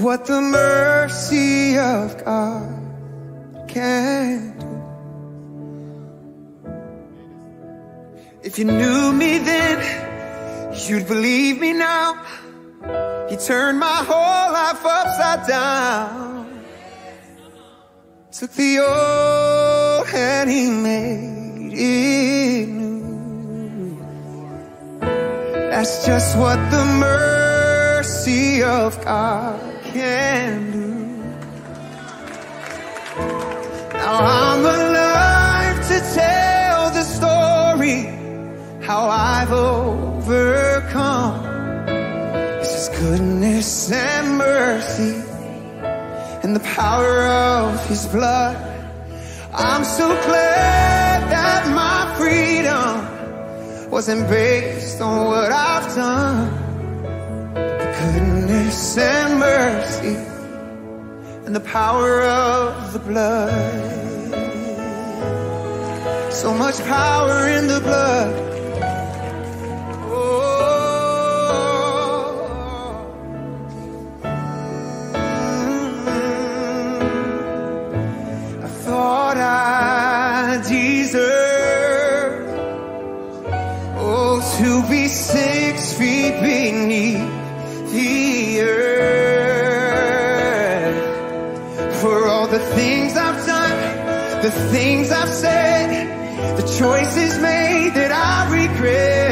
what the mercy of God can do. If you knew me then, you'd believe me now. He turned my whole life upside down. Took the old and he made it new. That's just what the mercy of God I've overcome is His goodness and mercy and the power of His blood. I'm so glad that my freedom wasn't based on what I've done. The goodness and mercy and the power of the blood. So much power in the blood. the things I've said, the choices made that I regret.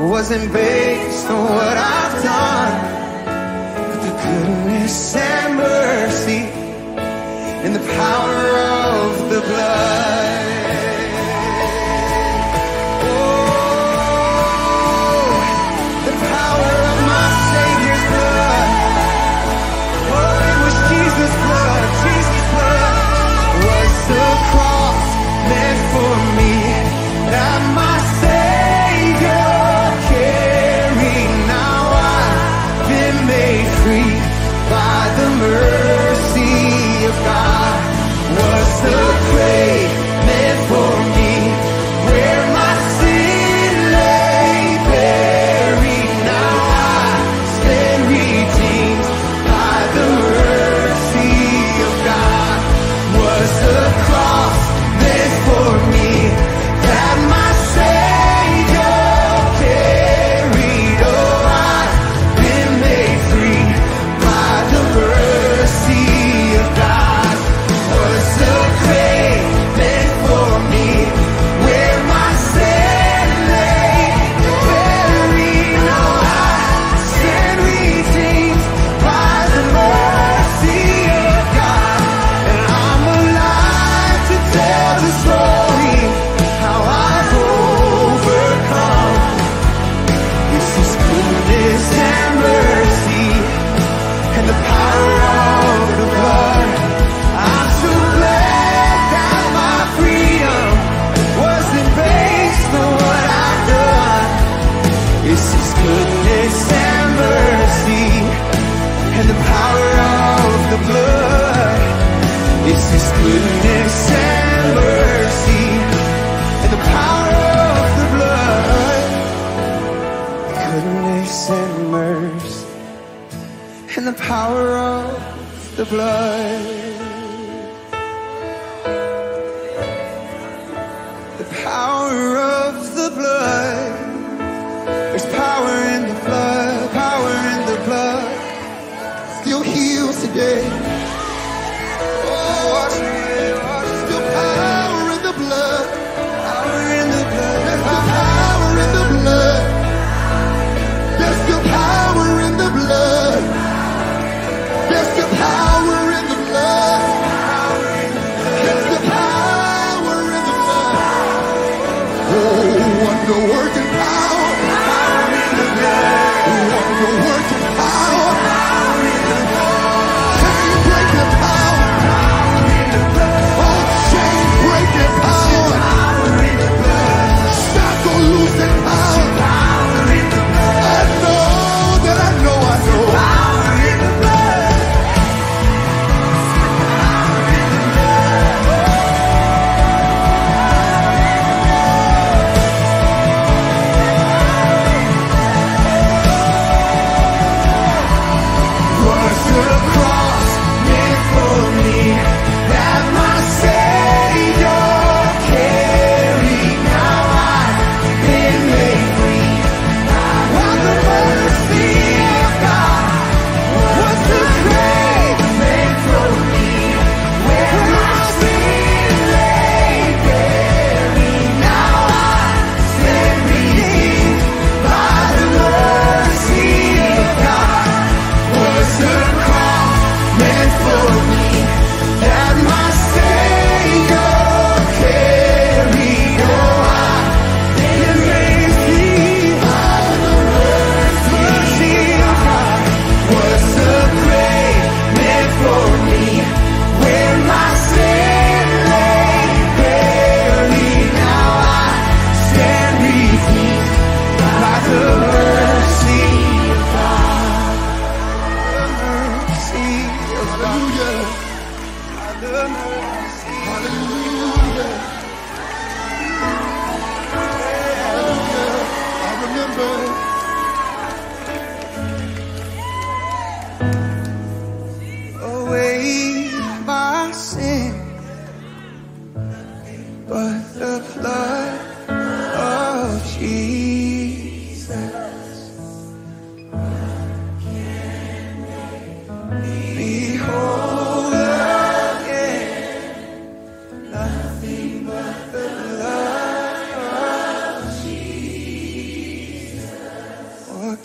wasn't based on what I've done, but the goodness and mercy and the power of the blood.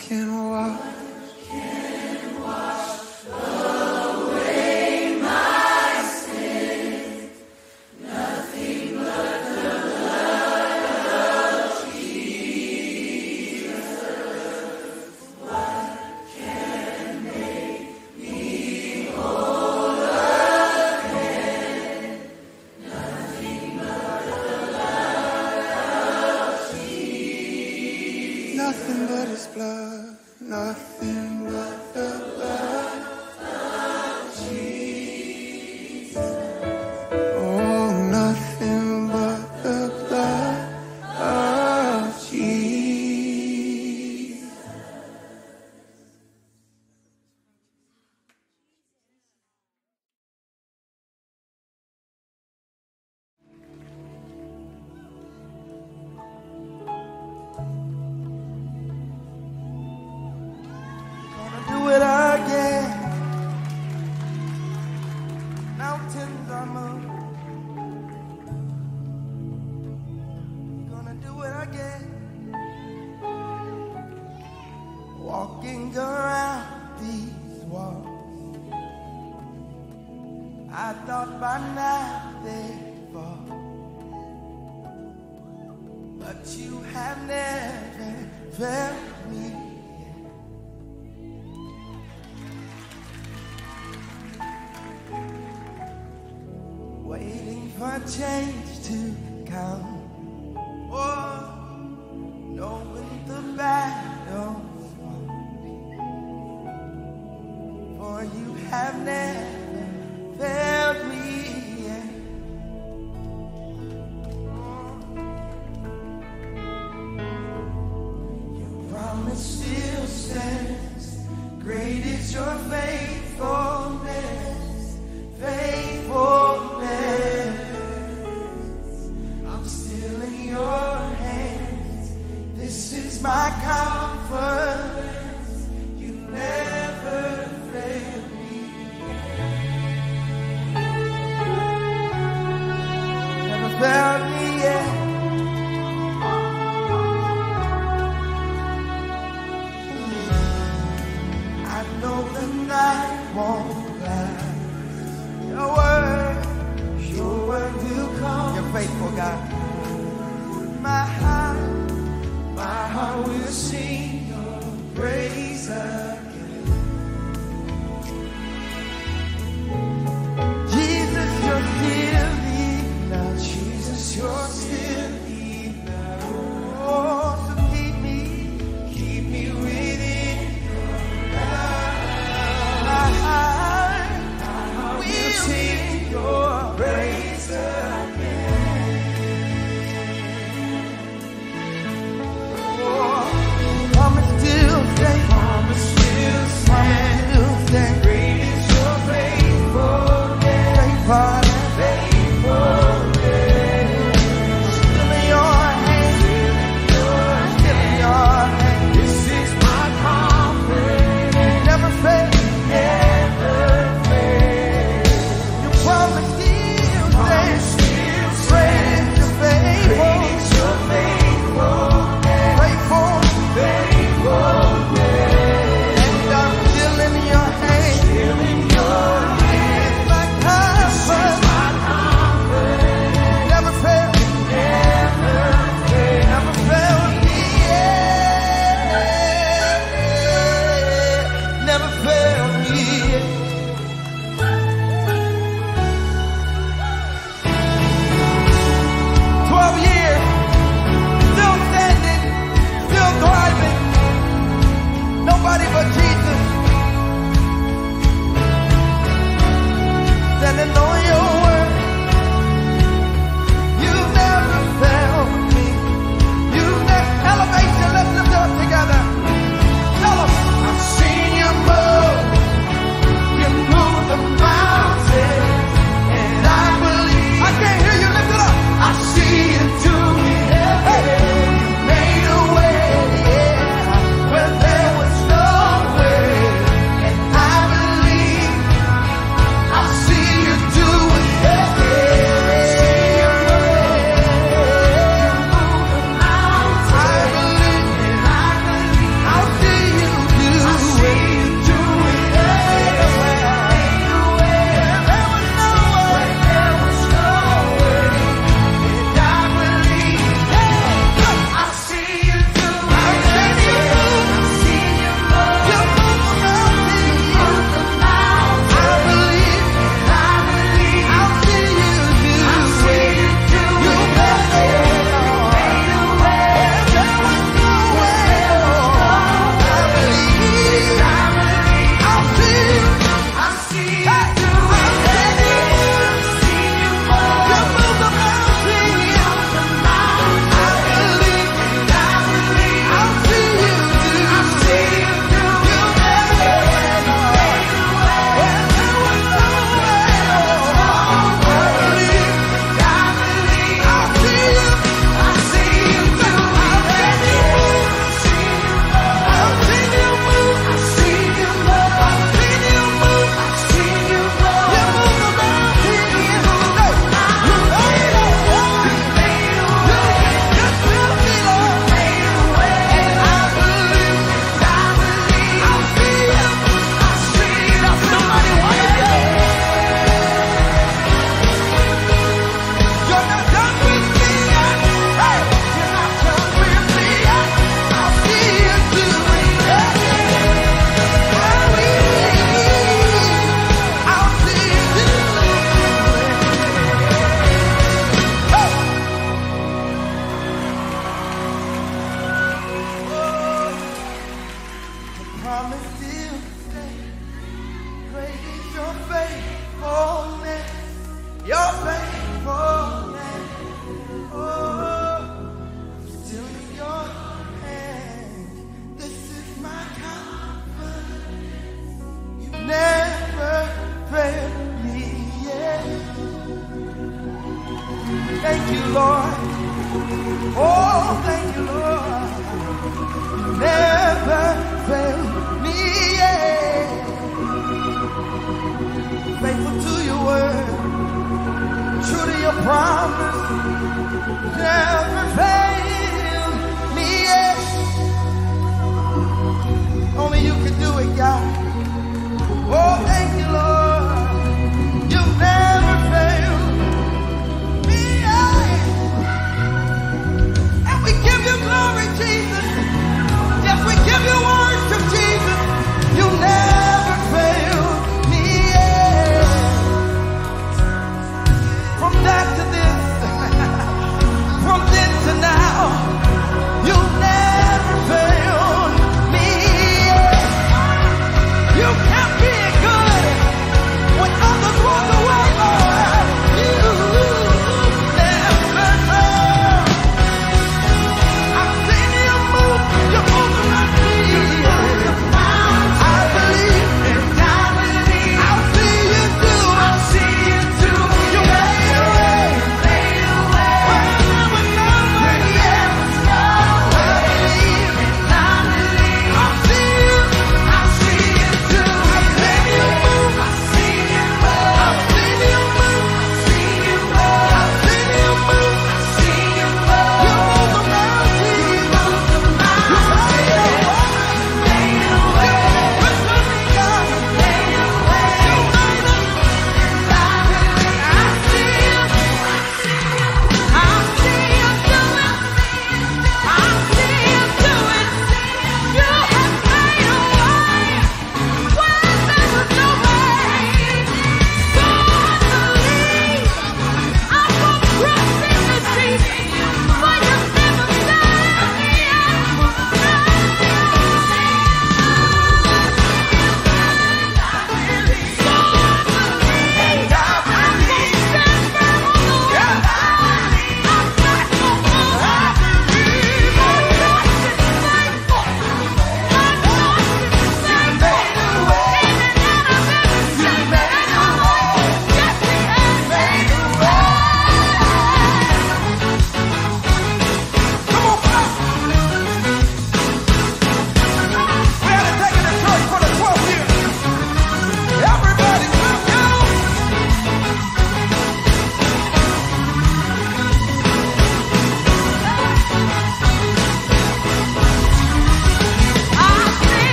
can walk.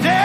And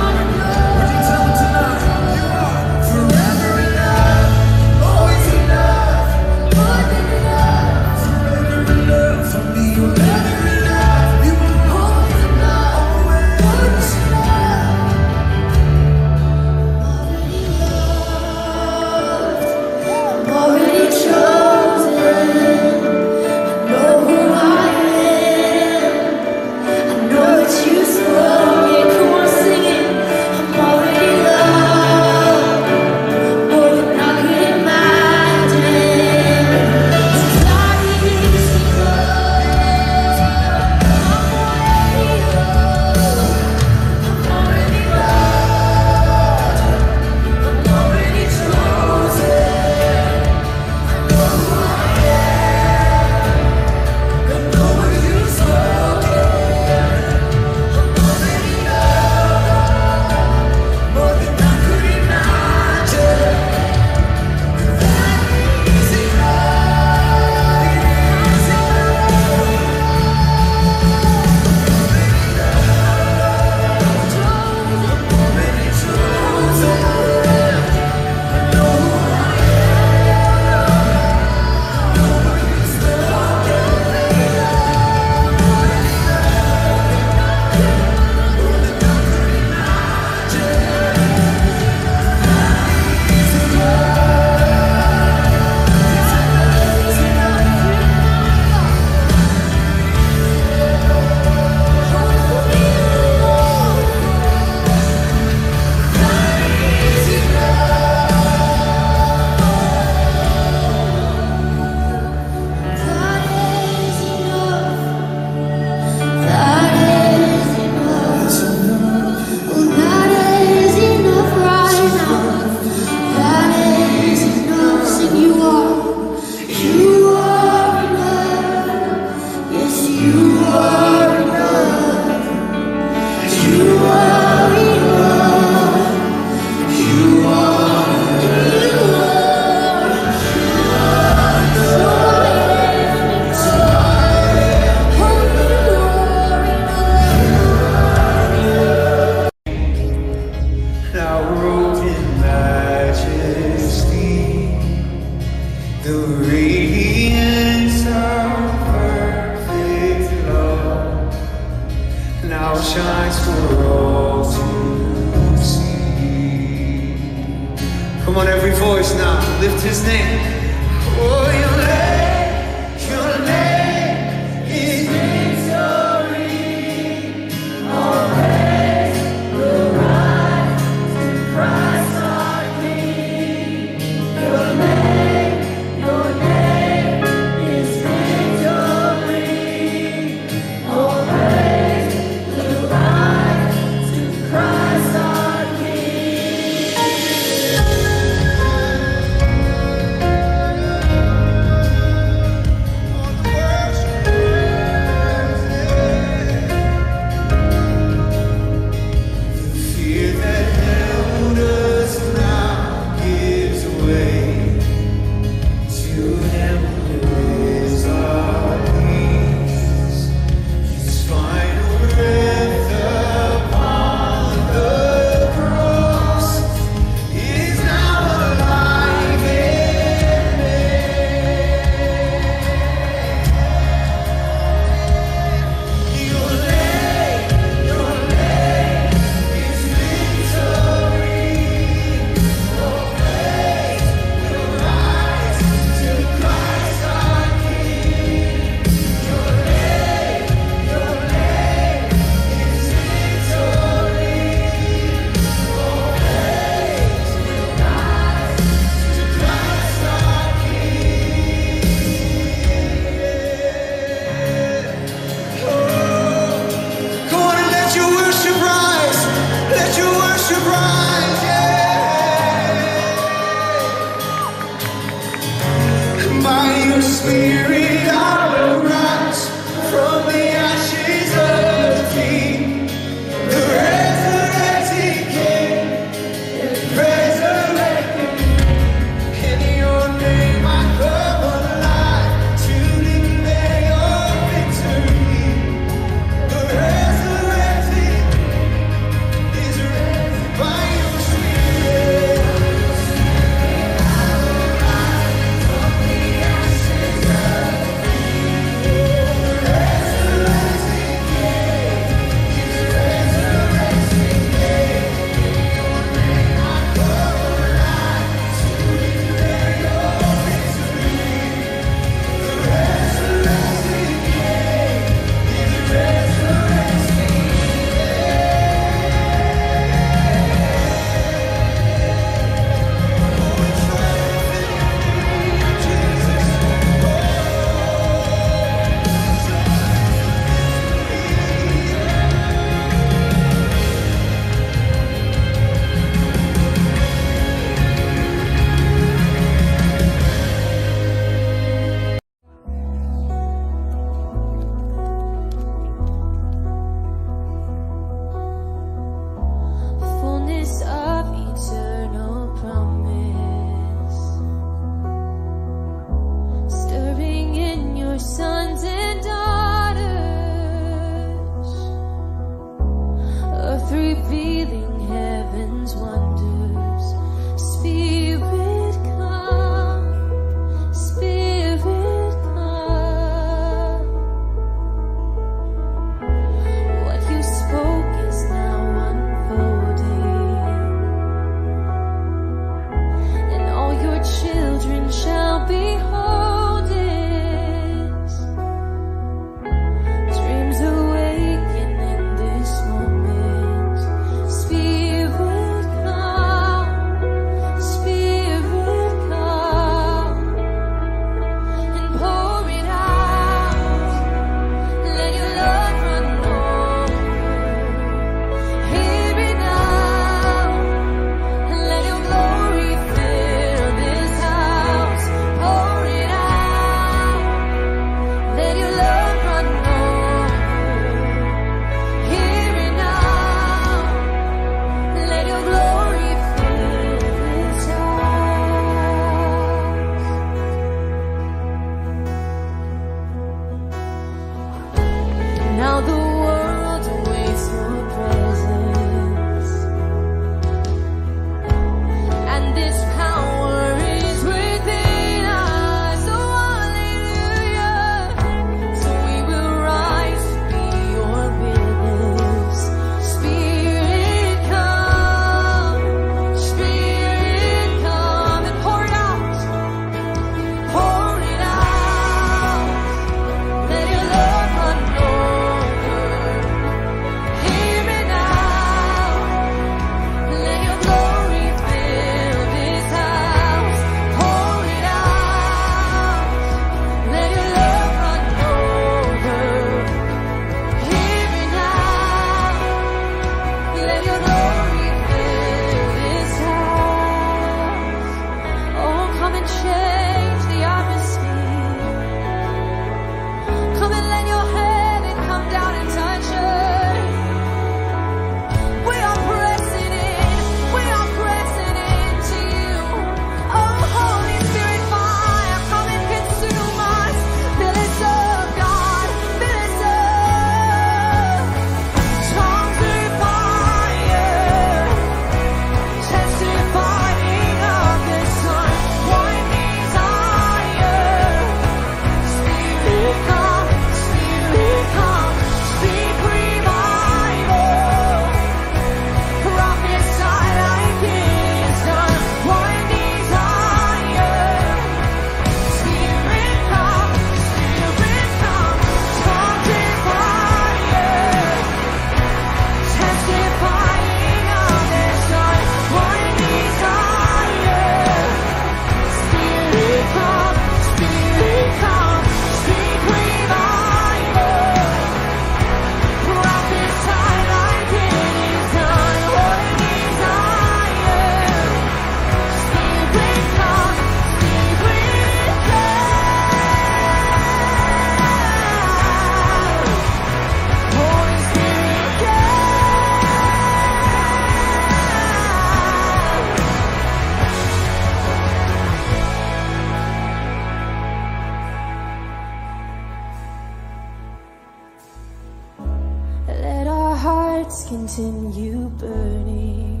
Let's continue burning.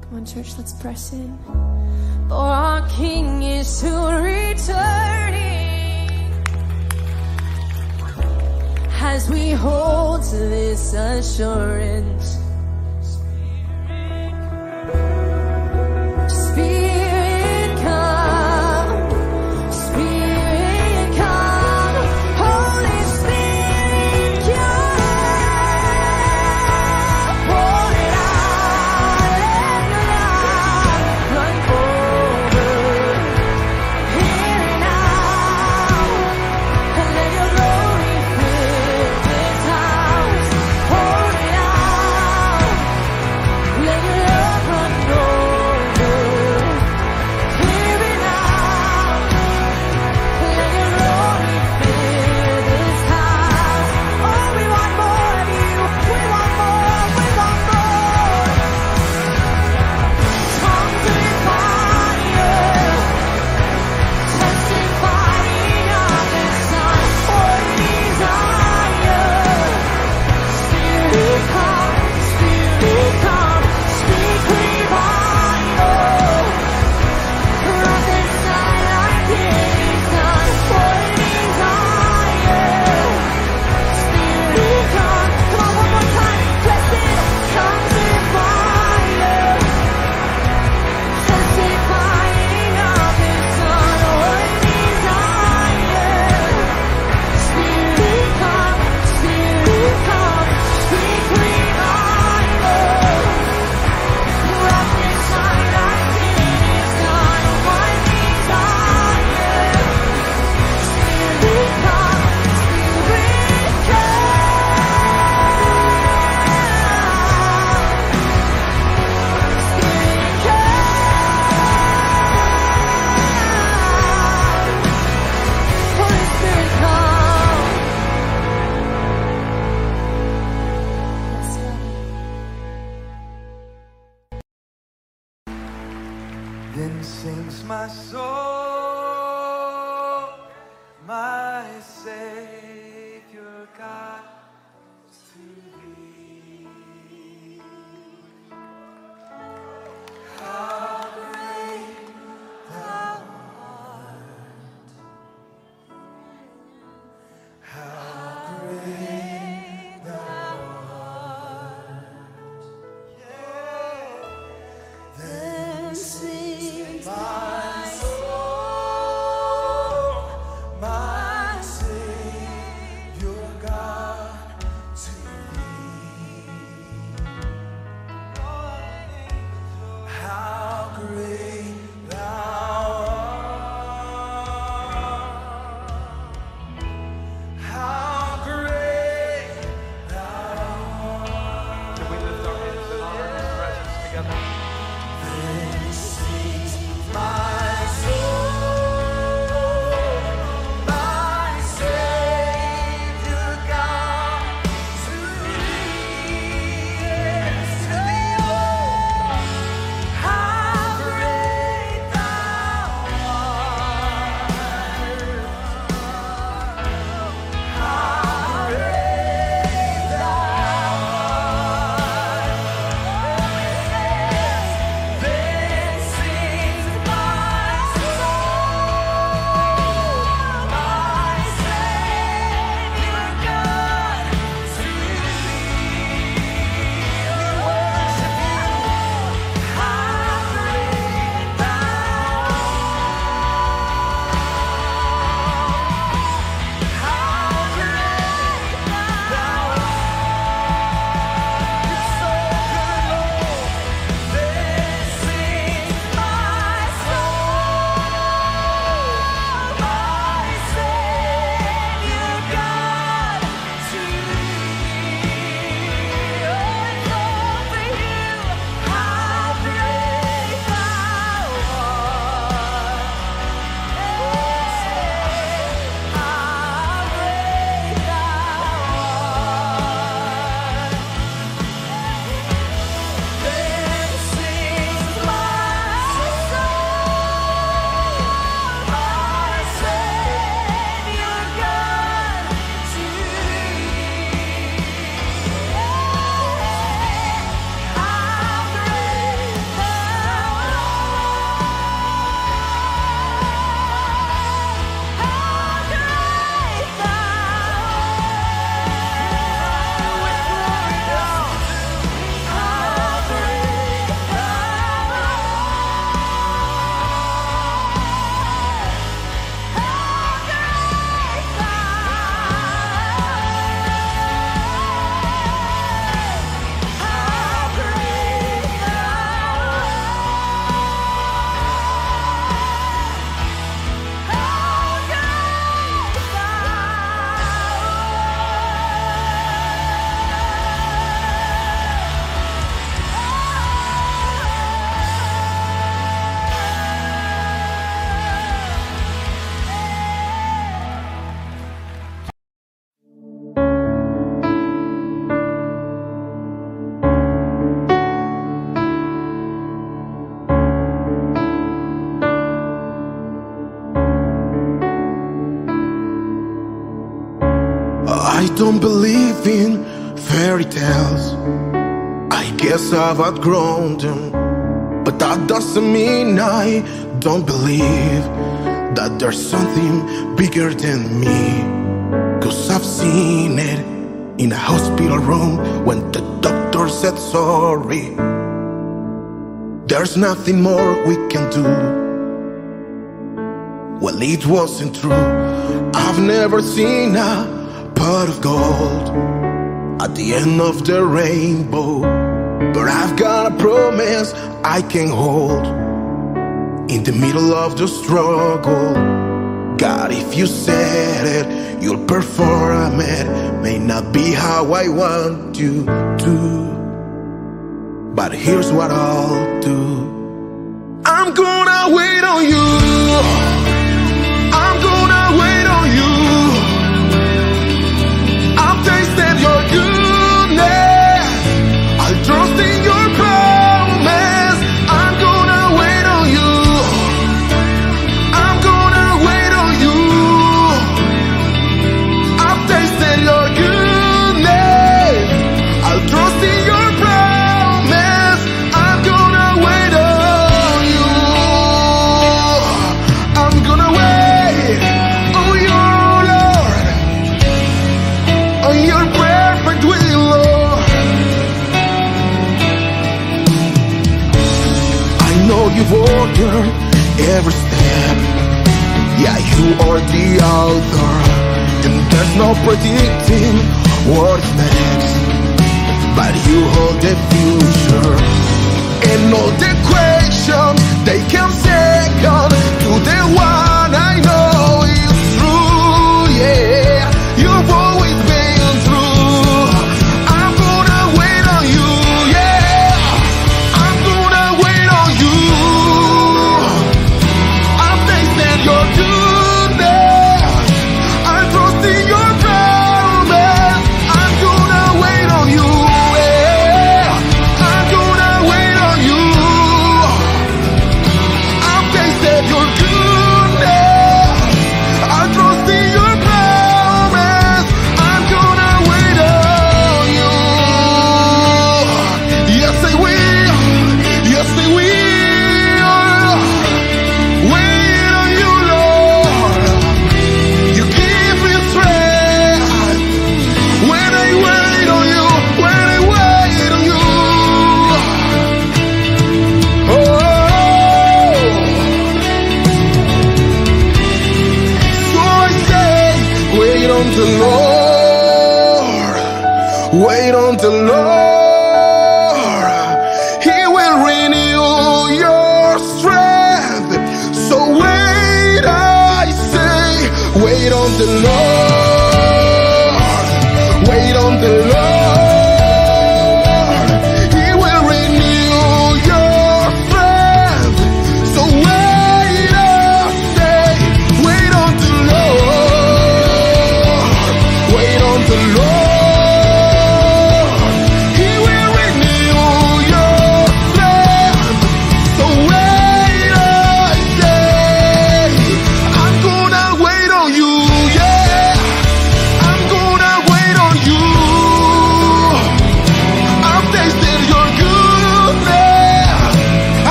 Come on, church, let's press in. For our King is soon returning. As we hold to this assurance have outgrown them. But that doesn't mean I don't believe that there's something bigger than me. Cause I've seen it in a hospital room when the doctor said sorry. There's nothing more we can do. Well, it wasn't true. I've never seen a pot of gold at the end of the rainbow. But I've got a promise I can hold in the middle of the struggle. God, if you said it, you'll perform it. May not be how I want you to, but here's what I'll do I'm gonna wait on you. every step Yeah, you are the author. And there's no predicting what's next. But you hold the future And all the questions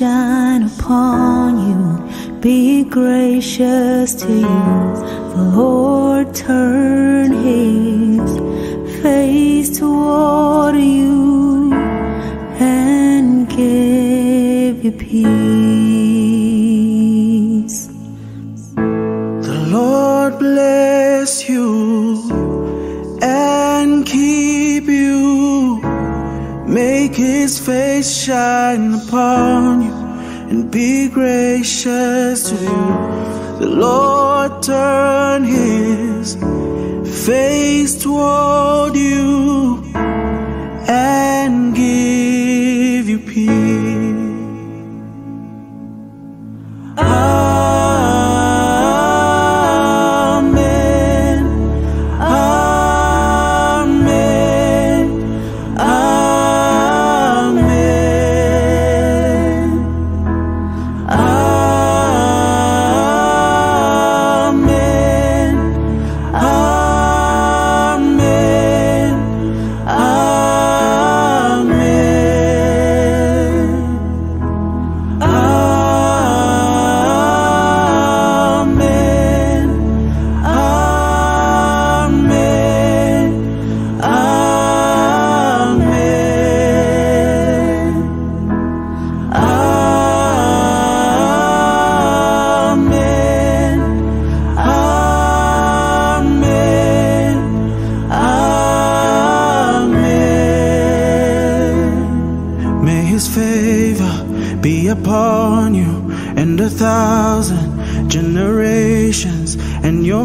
shine upon you, be gracious to you. The Lord turn his face toward you and give you peace. The Lord bless you and keep you. Make his face shine upon you be gracious to you. The Lord turn his face toward you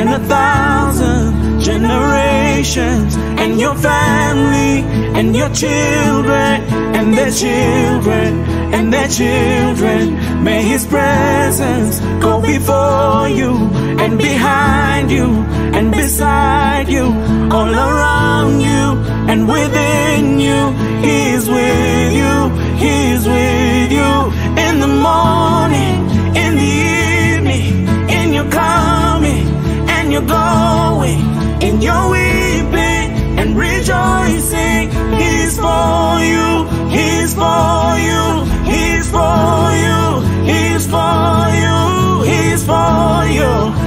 and a thousand generations and your family and your children and their children and their children. May his presence go before you and behind you and beside you, all around you and within you. He is with you, he is with you in the morning, and your going, in your weeping and rejoicing. He's for you, he's for you, he's for you, he's for you, he's for you, he's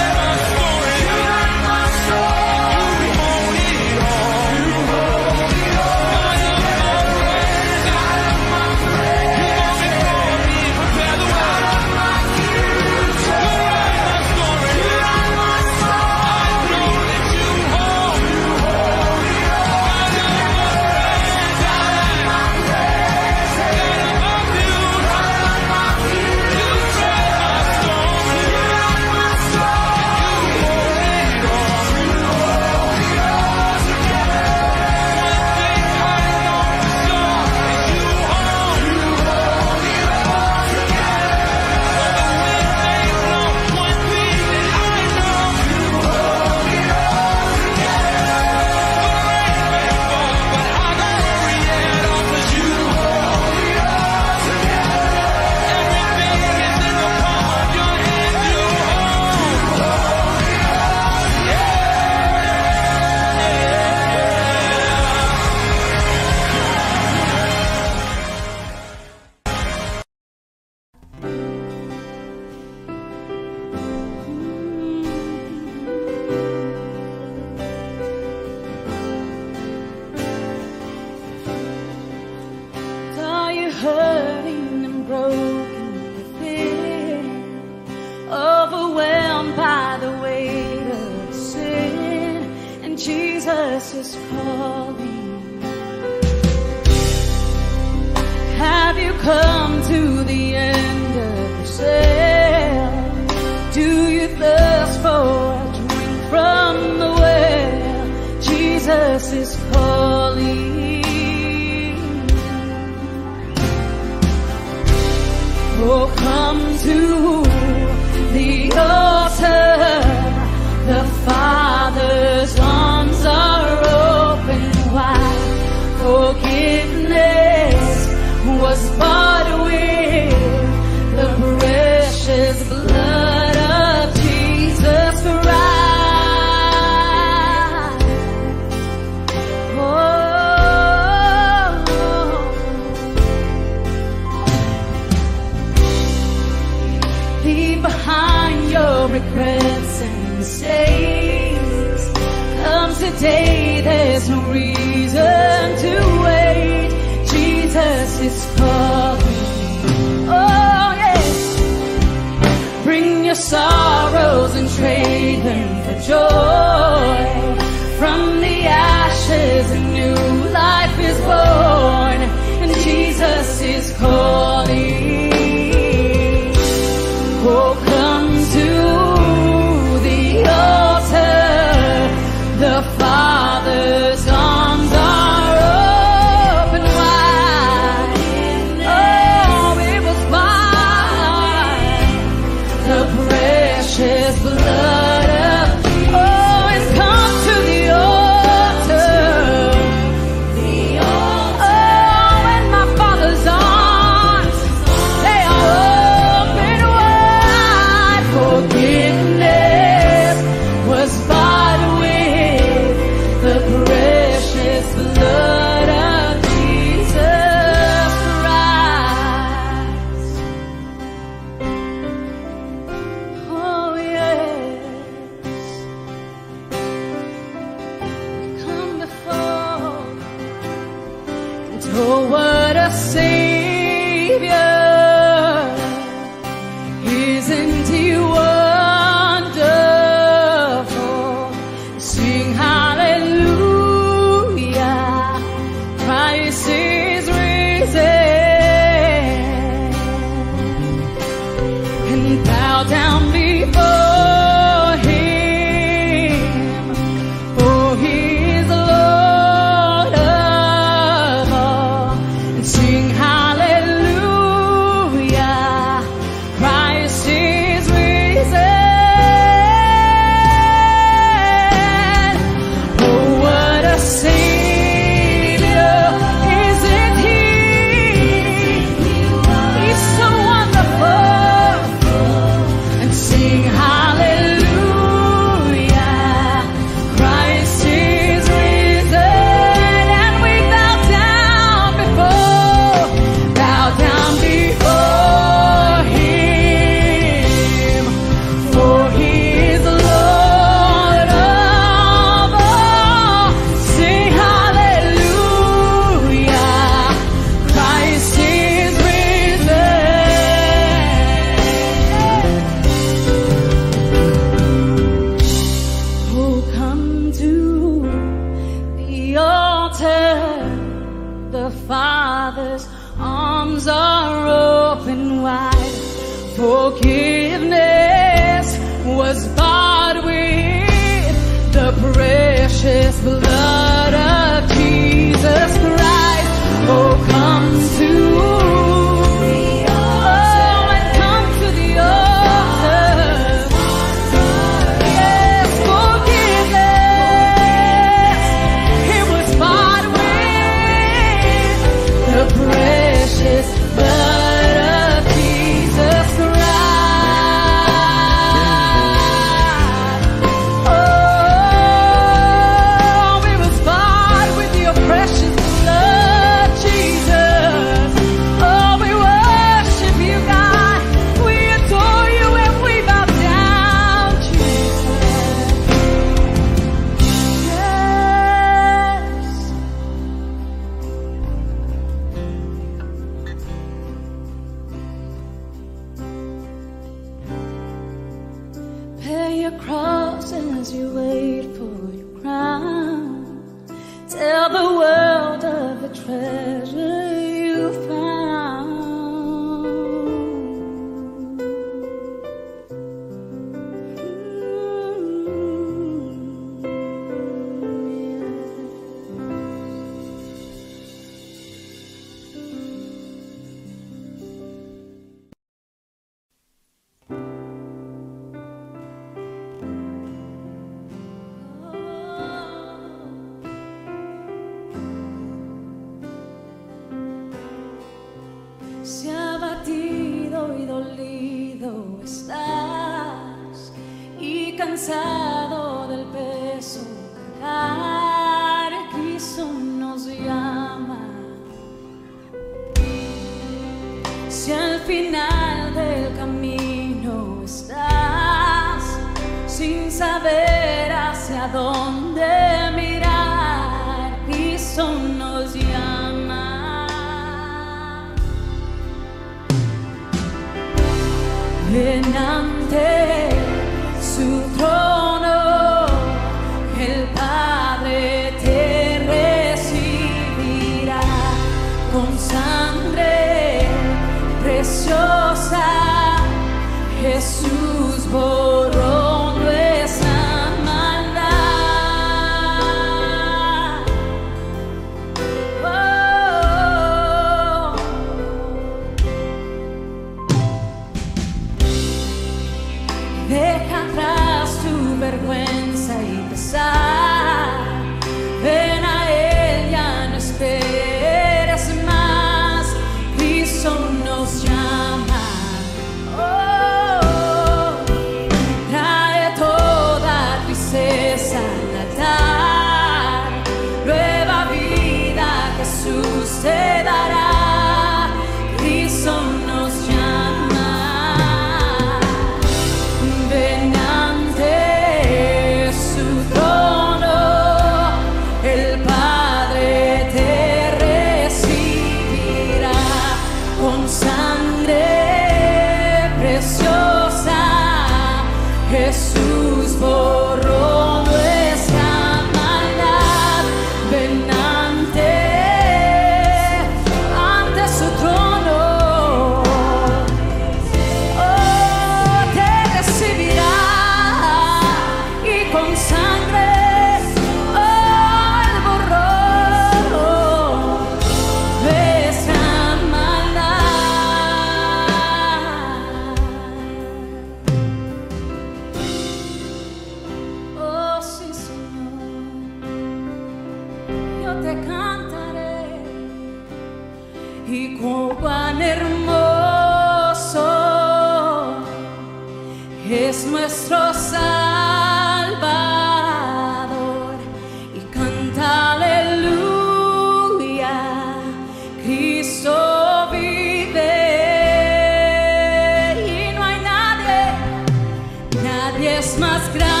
mesmas graças.